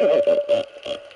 Ha ha ha ha ha.